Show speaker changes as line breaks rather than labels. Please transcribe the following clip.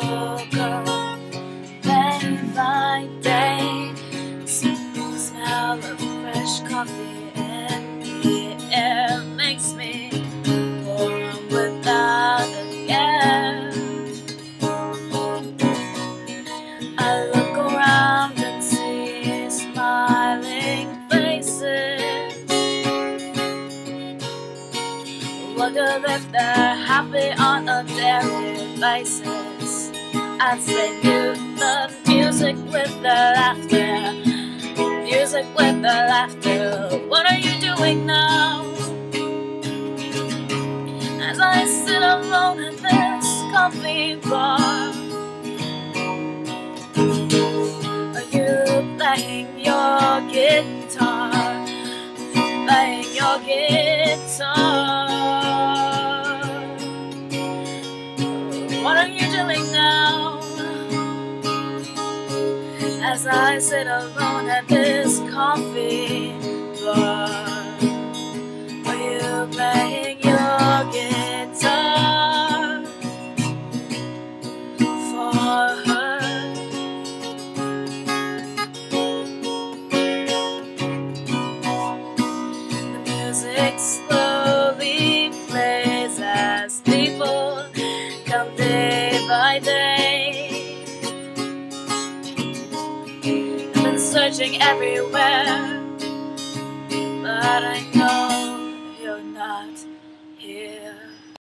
sugar. Day by day, simple smell of fresh coffee in the air makes me warm without a care. I look around and see smiling faces. Wonder if they're happy on a daily basis. As they do the music with the laughter, music with the laughter. What are you doing now? As I sit alone at this coffee bar. Are you playing your guitar? Playing your guitar. What are you doing now? As I sit alone at this coffee bar. Are you playing your guitar for her? The music slowly plays as people searching everywhere, but I know you're not here.